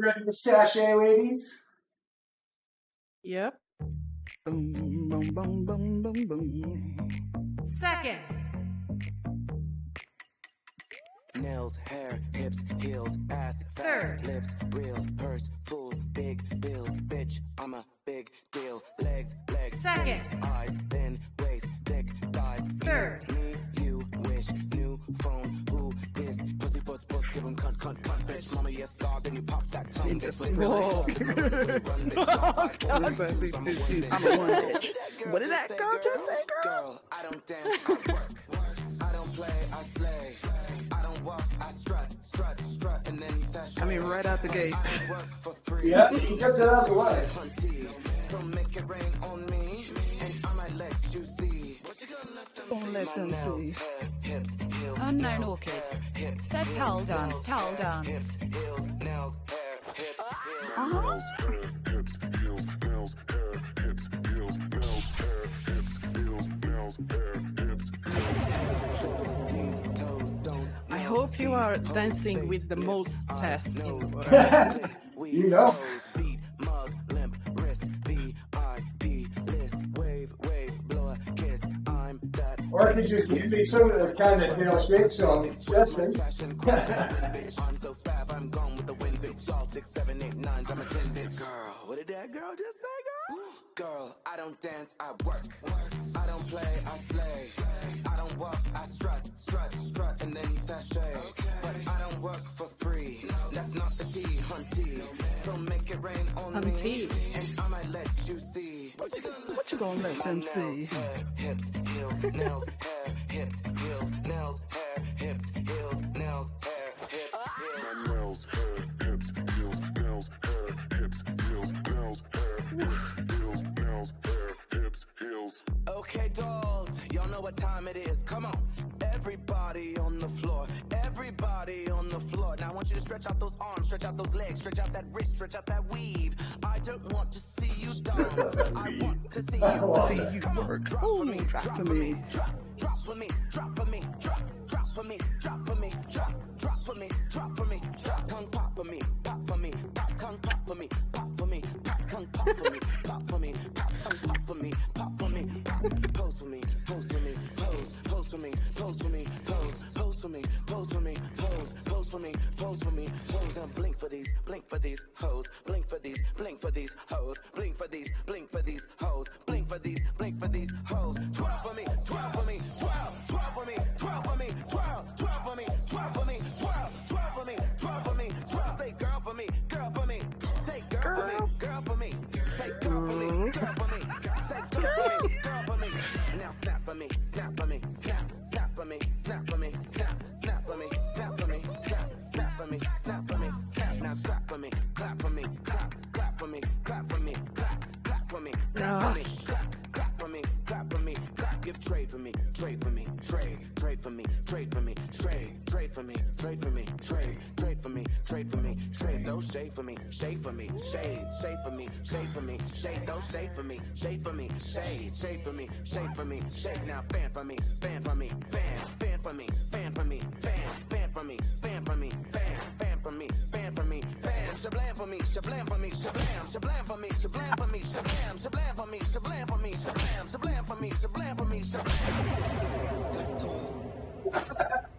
Ready for sachet, ladies? Yep. Boom, boom, boom, boom, boom, boom. Second. Nails, hair, hips, heels, ass, fat, Third. lips, real, purse, full, big bills, bitch, I'm a big deal. Legs, legs, Second. waist, eyes, thin, waist, thick, thighs. Third. Me, you pop that tongue. Just Just like- Whoa. I'm a one bitch. What did that girl just say, girl? Girl, I don't dance, I work. I don't play, I slay. I don't walk, I strut, strut, strut, and then sashay. I mean, right out the gate. I don't work for free. Yeah, he gets it out of the way. So make it rain on me, and I might let you see. Don't let them see. Hair, hips, heels, Unknown Orchid. hair, hips, Says towel dance, nails, towel hair, dance. I hope you are dancing with the most sass in the world. You know. Or could give me some of the kind of Dale Smith song. Listen. Bitch. Y'all six, seven, eight, nines, I'm a ten, bitch. Girl, what did that girl just say, girl? Girl, I don't dance, I work. I don't play, I slay. I don't walk, I strut, strut, strut, and then sashay. But I don't work for free. That's not the T, hunty. So make it rain on me, and I might let you see. What you gonna What you gonna let them see? hair, hips, heels, nails, hair, hips, heels, nails, hair, hips, heels, nails, hair, hips, ah! heels. My nails, hair, heels, nails, hair, hips, heels. Okay, dolls, y'all know what time it is. Come on. Everybody on the floor. Everybody on the floor. Now I want you to stretch out those arms, stretch out those legs, stretch out that wrist, stretch out that weave. I don't want to see you dance. I want to see you you Come on, drop for me, drop drop for for me, me. drop, drop for me, drop for me, drop, drop for me, for me, pop for me, pop pop for me, pop for me, pop, pose for me, pose for me, pose, pose for me, pose for me, pose, pose for me, pose for me, pose, pose for me, pose for me, pose. Now blink for these, blink for these hoes, blink for these, blink for these hoes, blink for these, blink for these hoes, blink for these, blink for these hoes. Give trade for me, trade for me, trade, trade for me, trade for me, trade, trade for me, trade for me, trade, trade for me, trade for me, trade those shade for me, shade for me, shade, shade for me, shade for me, shade those shade for me, shade for me, shade, shade for me, shade for me, shade now fan for me, fan for me, fan, fan for me, fan for me, fan, fan for me, fan for me, fan, fan for me, fan for me, fan, shablam for me, shablam for me, shablam, shablam for me, shablam for me, shablam, shablam for me, shablam for me, shablam, shablam for me, shablam for me, shablam. That's all.